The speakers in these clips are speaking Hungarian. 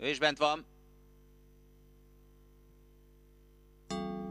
Ő is bent van.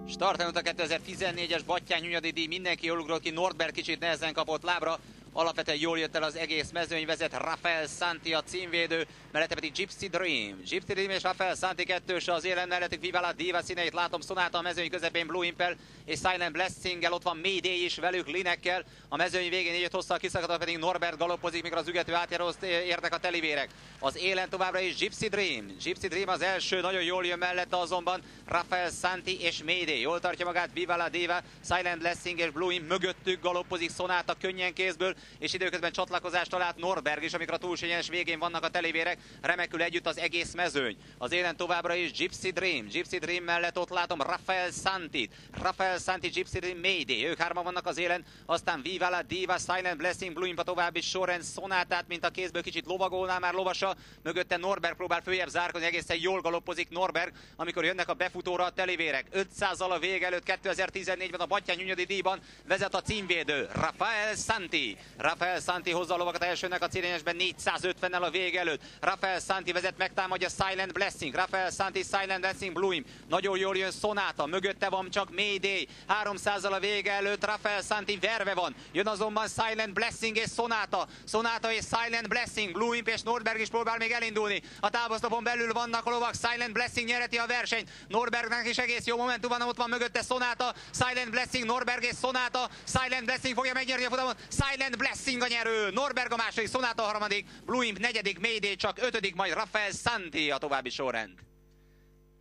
Starten a 2014-es Battyány Hunyadi díj, mindenki jól ugrott ki, Nordberg kicsit nehezen kapott lábra, alapvetően jól jött el az egész mezőny, vezet Rafael Santi a címvédő, mellette pedig Gypsy Dream. Gypsy Dream és Rafael Santi kettős az élen mellettük Viva la Diva színeit látom, Sonata a mezőny közepén Blue Impel és Silent blessing ott van Mayday is velük Linekkel, a mezőny végén négyet hosszal kiszakadva pedig Norbert galoppozik, mikor az ügető átjáróhoz érnek a telivérek. Az élen továbbra is Gypsy Dream. Gypsy Dream az első, nagyon jól jön mellette azonban Rafael Santi és Mayday. Jól tartja magát Viva la Diva, Silent Blessing és Blue Impel mögöttük galoppozik Sonata könnyen kézből, és időközben csatlakozást talált Norberg is, amikor a túlsényes végén vannak a telivérek, remekül együtt az egész mezőny. Az élen továbbra is Gypsy Dream, Gypsy Dream mellett ott látom Rafael Santit, Rafael Santi, Gypsy Dream, Mayday, ők hárman vannak az élen, aztán Viva la Diva, Silent Blessing, Blue Impa további Soren Sonátát, mint a kézből kicsit lovagolná már lovasa, mögötte Norberg próbál följebb zárkodni, egészen jól galoppozik Norberg, amikor jönnek a befutóra a telivérek. 500 al a vég előtt 2014-ben a Battyány Nyunyadi díjban vezet a címvédő, Rafael Santi. Rafael Santi hozza a lovakat elsőnek a célényesben 450-nel a vég előtt. Rafael Santi vezet, megtámadja Silent Blessing. Rafael Santi, Silent Blessing, Bluim. Nagyon jól jön Sonata, mögötte van csak Mayday. 300-al a vége előtt Rafael Santi verve van. Jön azonban Silent Blessing és Sonata. Sonata és Silent Blessing. Bluim és Nordberg is próbál még elindulni. A távoszlopon belül vannak a lovak. Silent Blessing nyereti a versenyt. Norbergnek is egész jó momentum van, ott van mögötte Sonata. Silent Blessing, Norberg és Sonata. Silent Blessing fogja megnyerni a futamot. Silent Blessing King a nyerő, Norberg a második, Sonata a harmadik, Blue Imp negyedik, Mayday csak ötödik, majd Rafael Santi a további sorrend.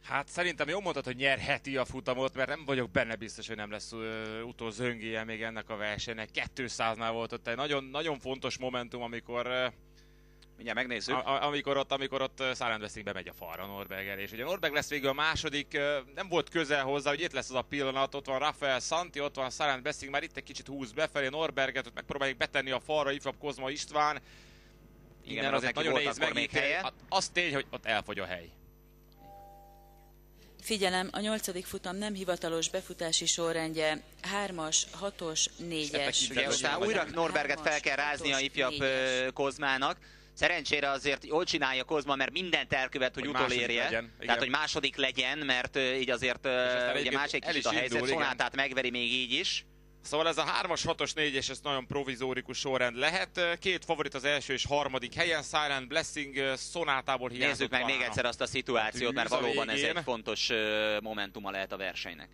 Hát szerintem jó mondtad, hogy nyerheti a futamot, mert nem vagyok benne biztos, hogy nem lesz utolzöngéje még ennek a versenynek. 200-nál volt ott egy nagyon, nagyon fontos momentum, amikor Mindjárt megnézzük. A, amikor ott, amikor ott Silent Westing bemegy a falra Norberg és ugye Norberg lesz végül a második, nem volt közel hozzá, hogy itt lesz az a pillanat, ott van Rafael Santi, ott van Silent Westing, már itt egy kicsit húz befelé Norberget, ott megpróbáljuk betenni a falra, ifjabb Kozma István. Igen, Innen azért nagyon nehéz megítélni. Hát az tény, hogy ott elfogy a hely. Figyelem, a nyolcadik futam nem hivatalos befutási sorrendje, hármas, hatos, négyes. Ugye újra Norberget fel kell rázni a ifjabb Kozmának. Szerencsére azért jól csinálja Kozma, mert mindent elkövet, hogy, hogy utolérje. Tehát, hogy második legyen, mert így azért ugye másik kicsit a helyzet, Szonátát megveri még így is. Szóval ez a 3-as, 6-os, 4-es, ez nagyon provizórikus sorrend lehet. Két favorit az első és harmadik helyen, Silent Blessing szonátából hiányzott. Nézzük meg még egyszer azt a szituációt, mert valóban ez egy fontos momentuma lehet a versenynek.